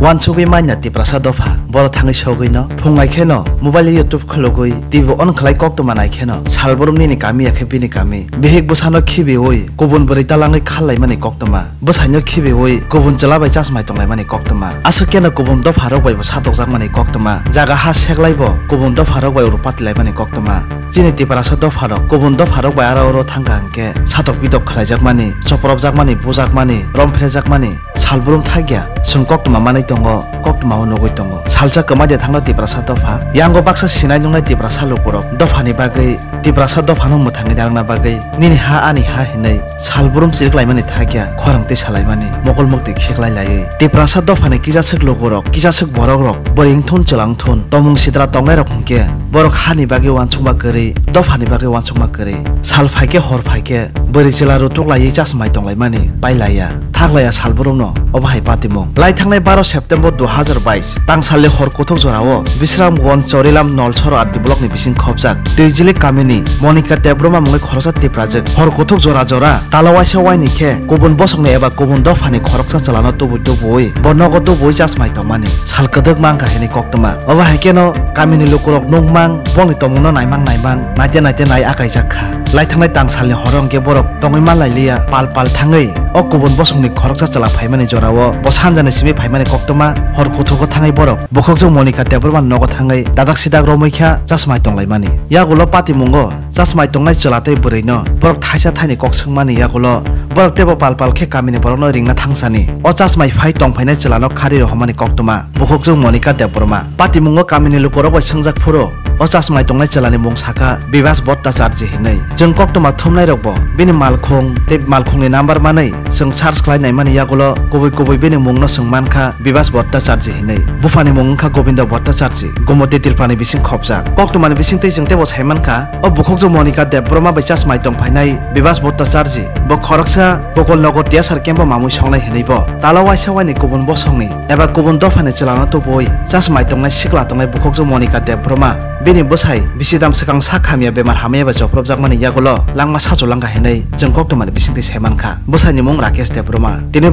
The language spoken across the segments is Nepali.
wanchugui mainna tipra sa dofa b o l o t a n g i sogui no phungai kheno mobile youtube khlogui tibo on khlai kok to manai kheno salborum ni ni kami y akhe p i n i kami behik busano k i b i oi kubun b e r i t a l a n g i k a l a i mani kok tama b u s a n y o k i b i oi kubun j e l a b a i c a s mai tonglai mani kok tama a s u k keno kubun do pharok bai b u satok jak mani kok tama jaga ha seklaibo h kubun do pharok bai u rupat lai mani kok tama j i n i tipra sa do f h a r o k kubun do pharok bai ara u r o t a n g g a angke satok bidok khlai jak mani s o p r o p jak mani bujak mani romphre jak mani s a l b u r u m t a g i a sungkok tama mani tongo kok mau goi tongo salsa kemaja thangno tiprasa dofa yango baksa sinai nungai ti nungnai tiprasa lukurok dofa ni bagai ti tiprasa dofa no muthangni na bagai nini ha ani ha hinai salburum mani thakya khorang te salai mani mokol mok te khiklai lai ti tiprasa dofa ni kijasak lo korok kijasak borok rok boring thon chalang thon tomung sidra tongai rok ke borok hani bagi uansukma kri dof hani bagi uansukma kri sal phaike hor phaike bari jela ro tuklai jas mai tonglai mani pailaya thaklaya salborom no obai patimo lai thangnai 12 september 2022 tang sale hor kothok jorao bisram gon chorilam nolsor at block ni bisin khopjak tejile kamini monika tebroma mungai khorosa te project hor kothok jora jora talawaisa waini khe kubun bosongne eba kubun dof hani khoroksa chalano tubu tubui bonogo tubui jas mai tongmani salkadak mangka heni koktoma obai keno kamini lokolok nongma มังบ้องในตัวมึงน้อไหนมังไหนมังนายจะไหนจะไหนอากายจักค่ะไล่ทั้งในต่างสันเลยหอรองเก็บบรกต้องให้มันไหลเลียปาลปาลทั้งเอ अक्कोबन बसंनि खरकसा चला फाइमानि जराव बसान जाने सिबे फाइमानि कक्तमा हर कोथोखो थाङै बर बरक जो मोनिका टेबलमा नगो थाङै दादाक सिदाक रमैखा जासमाइ टंलाइमानि यागोल पाति मुंग जासमाइ टंलाइ चलातै बोरैन बरक थाइसा कक्सङ माने यागोल बरक टेबो पाल पाल खे कामिनि बरन रिंगना थांसानि अ जासमाइ फाइ टंफाइनाइ चलानो खारि रहमानि कक्तमा बखकजौ मनिका टेबरमा पाति मुंग कामिनि लुपरो बैसंजाक फुरो अ जासमाइ टंलाइ चलानि मुं साका बिबास बत्ता चार्जि हिनै जों कक्तमा थुमनाइ रकबो बिनि मालखं टेब मालखंनि नाम्बार माने जों चार्ज खालायनाय मानियागल गुबै गुबै बेनि मुंनो जों मानखा बिबास भट्टाचार्य हिनै बुफानि मुंखा गोविन्द भट्टाचार्य गोमते तिरपानि बिसिं खबजा कक्टमानि बिसिं तै जों तेबो साइमानखा अ बुखकजो मनिका देब्रमा बैसास माइटम फाइनाय बिबास भट्टाचार्य ब खरक्सा बकल नगर टियासार केम्प मामुइ संनाय हिनैबो तालावाइसा वानि गुबुन बसंनि एबा गुबुन दफानि चलानो तबोइ चास माइटंनाय सिखला तंनाय बुखकजो मनिका देब्रमा बेनि बोसाय बिसिदाम सकां साखामिया बेमार हामियाबा जप्रब जागमानि यागल लांमा साजो लांगा हिनै जों कक्टमानि बिसिं तै साइमानखा बोसायनि राकेश करै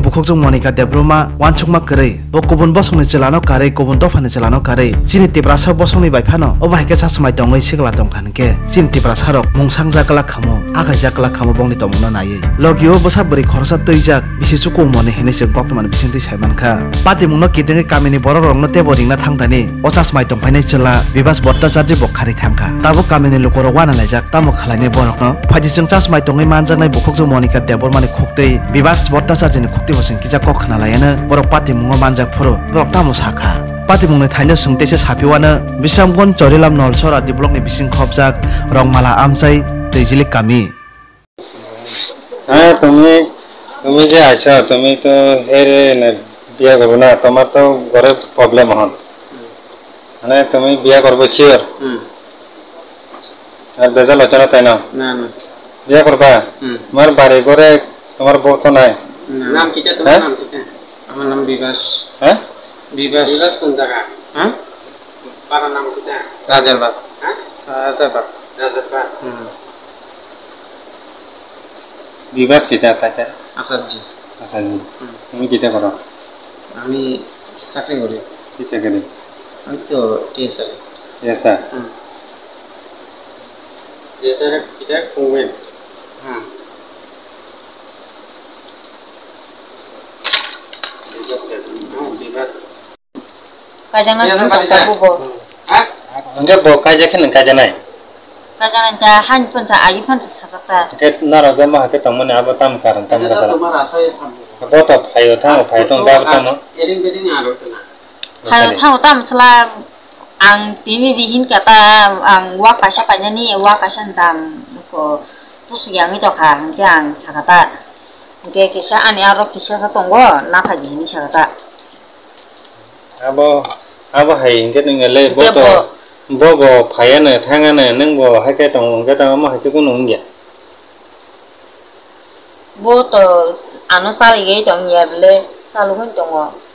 कारै कारै तिब्रासा बायफानो समाय मेब्रहमै को बसोला बसोन चासो टिप्र जागला खो आइला खा बङ्गो नाइ लगियो बसा खोरसा जु कि पाला विश भट्टाचार बो खारैठा तब गी ल त मलाई माने बनिवे विवास भट्टाचार्य खुक्ति बसिन किजा कख नालायन बर पाति मुङ मान्जा फोरो बरक्तामो साखा पाति मुङ थाइन सुङ तेसे सापिवान विश्रामगन चरेलाम नल्स राज्य ब्लक नै बिसिङ खप्जाक रङमाला आमचाई तेजिले कामी आ तमे तमे जे आछा तमे त हेरे न बिया गर्न त त घरे प्रब्लम हन हैन तमे बिया गर्बो छियो हम आ बेजा लचना तैना ना ना बिया गर्बा हम मार बारे गरे তোমার বউ তো নাই নাম কি হ্যাঁ? নাম কি আমার নাম বিভাস হ্যাঁ বিভাস কোন জায়গা হ্যাঁ পাড়ার নাম কি রাজারবাগ হ্যাঁ রাজারবাগ রাজারবাগ হুম বিভাস কিটা তাইতে আসাদজি আসাদজি তুমি কিটা করো আমি চাকরি করি কি চাকরি আমি তো টিএসআর টিএসআর টিএসআর কিটা কোমেন্ট হুম kajangan na tak bubo nge bo kaja kin kaja na kaja na ja han pun sa aji pun sa sakta ke mah kita gama ke tamu ne abo tam karan tam ra karan bo to phayo tha phayo tong ga tam erin bedin aro tna phayo tha tam sla ang tini dihin kata ang wak kasih panya ni wa kasha tam ko pusu yangi to ka ang sakata ke kisah ane aro kisah satu tonggo napa phaji ni sakata abo abo hay cái này người lấy bố to bố bố phải anh này thang anh này nên bố hai cái tòng cái tòng mà hai cái con nông gì bố to anh nó sao cái tòng nhà lên sao luôn cái tòng